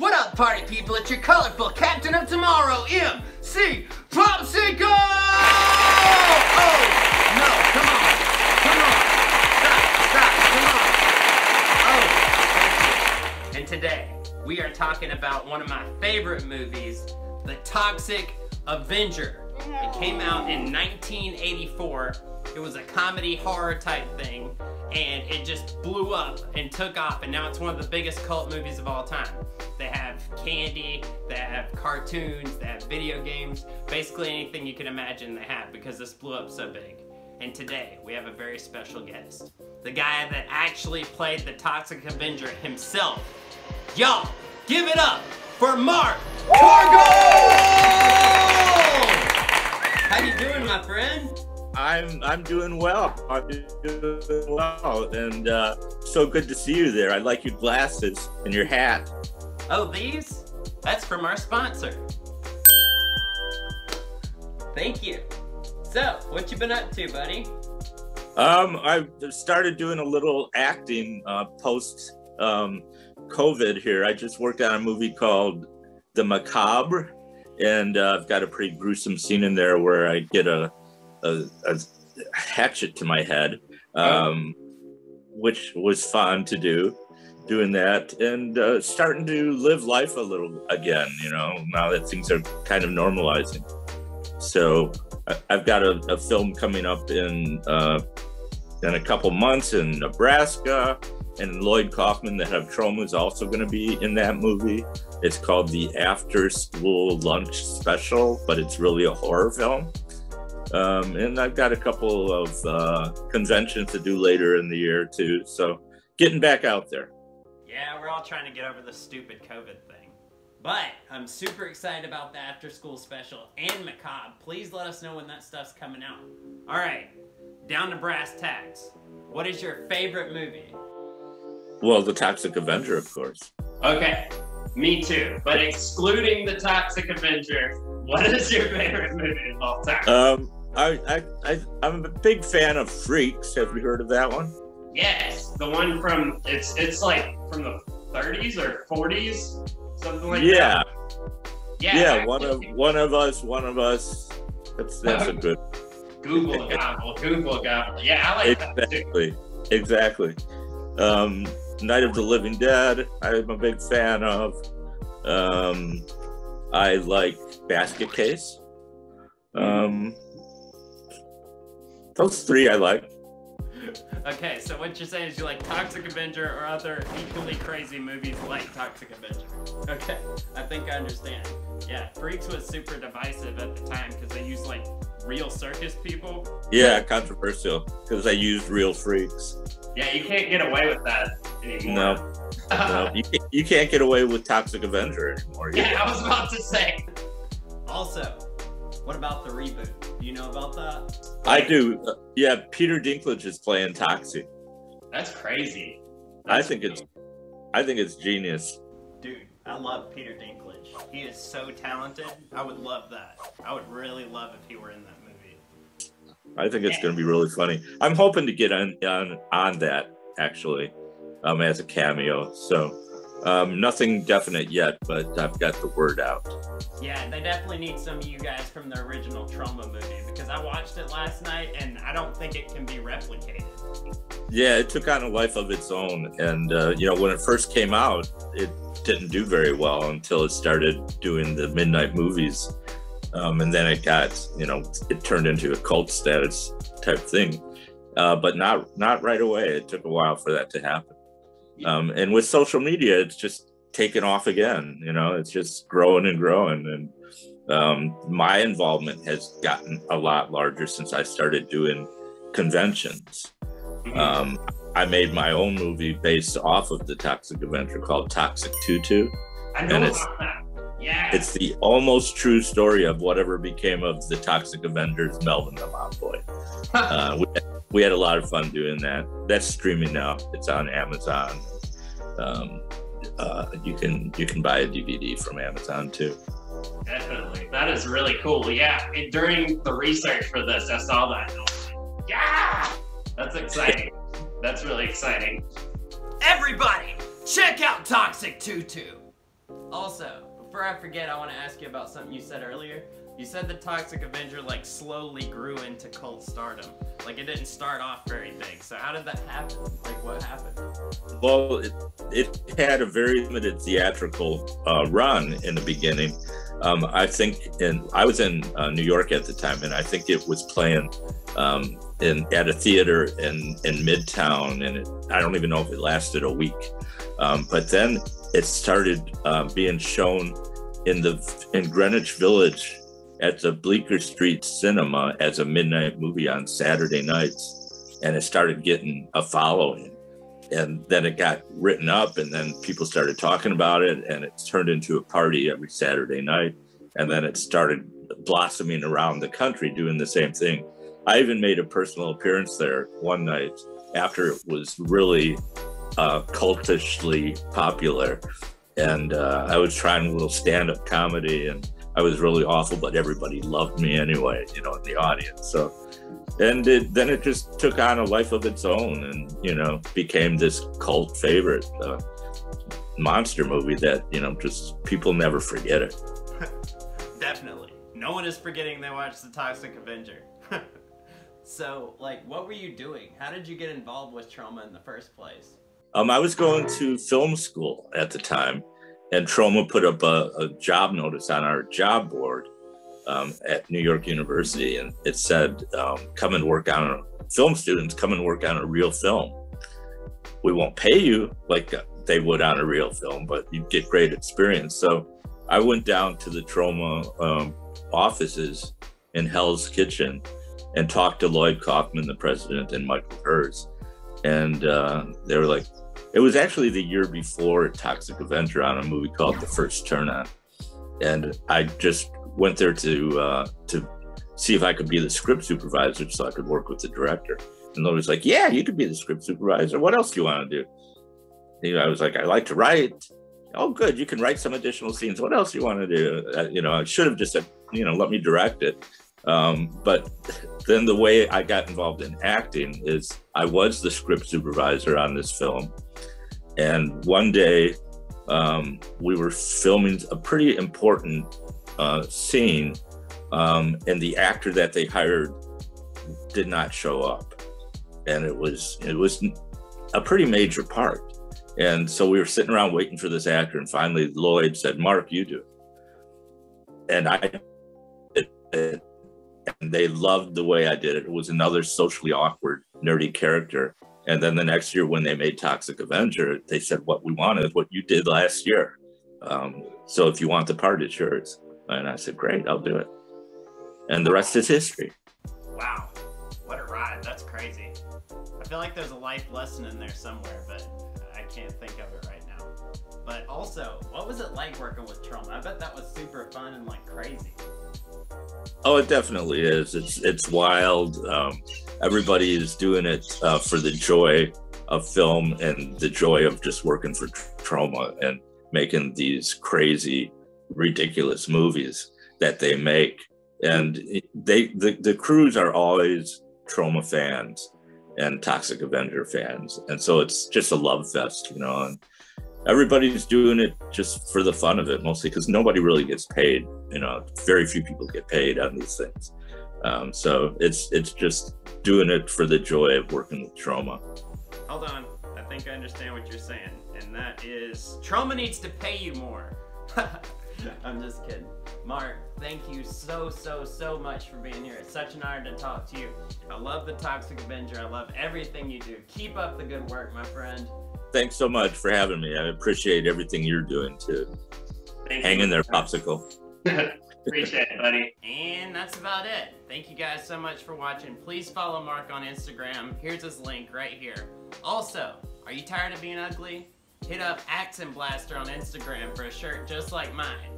What up, party people? It's your colorful captain of tomorrow, MC Popsicle! Oh, no, come on, come on, stop, stop, come on. Oh, and today we are talking about one of my favorite movies, The Toxic Avenger. It came out in 1984. It was a comedy horror type thing, and it just blew up and took off, and now it's one of the biggest cult movies of all time. They have candy, they have cartoons, they have video games, basically anything you can imagine they have because this blew up so big. And today, we have a very special guest. The guy that actually played the Toxic Avenger himself. Y'all, give it up for Mark Torgl! How you doing, my friend? I'm I'm doing well. I'm doing well, and uh, so good to see you there. I like your glasses and your hat. Oh, these? That's from our sponsor. Thank you. So, what you been up to, buddy? Um, I started doing a little acting uh, post um, COVID here. I just worked on a movie called The Macabre, and uh, I've got a pretty gruesome scene in there where I get a a, a hatchet to my head, um, which was fun to do, doing that and uh, starting to live life a little again, you know, now that things are kind of normalizing. So I, have got a, a, film coming up in uh, in a couple months in Nebraska, and Lloyd Kaufman, the head of Troma, is also going to be in that movie. It's called the After School Lunch Special, but it's really a horror film. Um, and I've got a couple of uh, conventions to do later in the year too. So getting back out there. Yeah, we're all trying to get over the stupid COVID thing. But I'm super excited about the after school special and Macabre. Please let us know when that stuff's coming out. All right, down to brass tacks. What is your favorite movie? Well, The Toxic Avenger, of course. Okay, me too. But excluding The Toxic Avenger, what is your favorite movie of all time? Um, I, I, I, I'm a big fan of Freaks. Have you heard of that one? Yes, the one from it's it's like from the 30s or 40s, something like yeah. that. Yeah, yeah. One of one of us, one of us. That's that's a good. Gooble gobble, gooble gobble. Yeah, I like exactly, exactly. Um, Night of the Living Dead. I'm a big fan of. Um, I like Basket Case. Um, those three I like. Okay, so what you're saying is you like Toxic Avenger or other equally crazy movies like Toxic Avenger. Okay, I think I understand. Yeah, Freaks was super divisive at the time because they used like real circus people. Yeah, controversial because they used real freaks. Yeah, you can't get away with that anymore. No, no, you can't, you can't get away with Toxic Avenger anymore. Yeah, I was about to say. Also, what about the reboot? Do you know about that? I do. Uh, yeah, Peter Dinklage is playing Toxie. That's crazy. That's I think it's, I think it's genius. Dude, I love Peter Dinklage. He is so talented. I would love that. I would really love if he were in that movie. I think it's yeah. going to be really funny. I'm hoping to get on on on that actually, um, as a cameo. So um, nothing definite yet, but I've got the word out. Yeah, they definitely need some of you guys from the original Troma movie because I watched it last night and I don't think it can be replicated. Yeah, it took on a life of its own. And, uh, you know, when it first came out, it didn't do very well until it started doing the midnight movies. Um, and then it got, you know, it turned into a cult status type thing. Uh, but not not right away. It took a while for that to happen. Um, and with social media, it's just taken off again. You know, it's just growing and growing. And um, my involvement has gotten a lot larger since I started doing conventions. Mm-hmm. Um, I made my own movie based off of the Toxic Avenger called Toxic Tutu. I know and it's. Yeah. It's the almost true story of whatever became of the Toxic Avengers, Melvin the Mop Boy. uh, we, we had a lot of fun doing that. That's streaming now. It's on Amazon. Um, uh, you can you can buy a DVD from Amazon too. Definitely, that is really cool. Yeah, and during the research for this, I saw that. Like, yeah, that's exciting. that's really exciting. Everybody, check out Toxic Tutu. Also, before I forget, I want to ask you about something you said earlier. You said the Toxic Avenger like slowly grew into cult stardom. Like it didn't start off very big. So how did that happen? Like what happened? Well, it, it had a very limited theatrical uh, run in the beginning. Um, I think, in I was in uh, New York at the time, and I think it was playing um, in at a theater in in Midtown, and it, I don't even know if it lasted a week. Um, but then it started uh, being shown in the in Greenwich Village at the Bleecker Street Cinema as a midnight movie on Saturday nights, and it started getting a following. And then it got written up, and then people started talking about it, and it turned into a party every Saturday night. And then it started blossoming around the country, doing the same thing. I even made a personal appearance there one night after it was really uh, cultishly popular. And uh, I was trying a little stand up comedy, and I was really awful, but everybody loved me anyway, you know, in the audience. So, and it, then it just took on a life of its own, and you know, became this cult favorite uh, monster movie that you know just people never forget it. Definitely, no one is forgetting they watched the Toxic Avenger. so, like, what were you doing? How did you get involved with Troma in the first place? Um, I was going to film school at the time and Troma put up a, a job notice on our job board um, at New York University, and it said, um, "Come and work on a film students. Come and work on a real film. We won't pay you like they would on a real film, but you get great experience." So I went down to the Troma um, offices in Hell's Kitchen and talked to Lloyd Kaufman, the president, and Michael Herz, and uh, they were like, it was actually the year before Toxic Avenger on a movie called The First Turn On, and I just went there to uh, to see if I could be the script supervisor so I could work with the director. And Lloyd was like, "Yeah, you could be the script supervisor. What else do you want to do?" You know, I was like, "I like to write." Oh, good. You can write some additional scenes. What else do you want to do? Uh, you know, I should have just said, you know, let me direct it. Um, but then the way I got involved in acting is I was the script supervisor on this film. And one day um, we were filming a pretty important uh, scene, um, and the actor that they hired did not show up, and it was it was a pretty major part. And so we were sitting around waiting for this actor, and finally Lloyd said, "Mark, you do." And I, and they loved the way I did it. It was another socially awkward, nerdy character, and then the next year, when they made Toxic Avenger, they said, What we want is what you did last year. Um, so if you want the part, it's yours. And I said, Great, I'll do it. And the rest is history. Wow. What a ride. That's crazy. I feel like there's a life lesson in there somewhere, but I can't think of it right now. But also, what was it like working with Troma? I bet that was super fun and like crazy. Oh, it definitely is. It's it's wild. Um, everybody is doing it uh, for the joy of film and the joy of just working for Troma and making these crazy, ridiculous movies that they make. And they the, the crews are always Troma fans and Toxic Avenger fans, and so it's just a love fest, you know. And everybody's doing it just for the fun of it, mostly because nobody really gets paid. You know, very few people get paid on these things. Um, so it's it's just doing it for the joy of working with Troma. Hold on, I think I understand what you're saying, and that is Troma needs to pay you more. I'm just kidding. Mark, thank you so, so, so much for being here. It's such an honor to talk to you. I love the Toxic Avenger. I love everything you do. Keep up the good work, my friend thanks so much for having me. I appreciate everything you're doing too. Thank Hang you. in there, popsicle. appreciate it, buddy. And that's about it. Thank you guys so much for watching. Please follow Mark on Instagram. Here's his link right here. Also, are you tired of being ugly? Hit up Accent Blaster on Instagram for a shirt just like mine.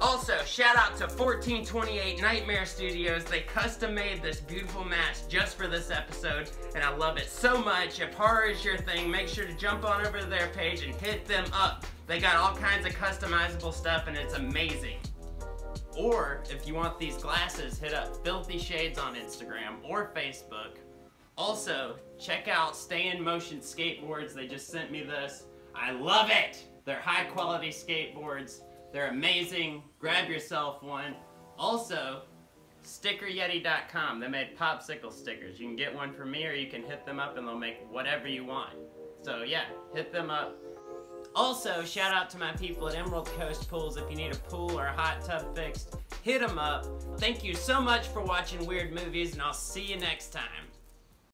Also, shout out to 1428 Nightmare Studios. They custom made this beautiful mask just for this episode, and I love it so much. If horror is your thing, make sure to jump on over to their page and hit them up. They got all kinds of customizable stuff, and it's amazing. Or, if you want these glasses, hit up Filthy Shades on Instagram or Facebook. Also, check out Stay in Motion Skateboards. They just sent me this. I love it! They're high quality skateboards. They're amazing. Grab yourself one. Also, StickerYeti.com. They made popsicle stickers. You can get one from me or you can hit them up and they'll make whatever you want. So yeah, hit them up. Also, shout out to my people at Emerald Coast Pools. If you need a pool or a hot tub fixed, hit them up. Thank you so much for watching Weird Movies and I'll see you next time.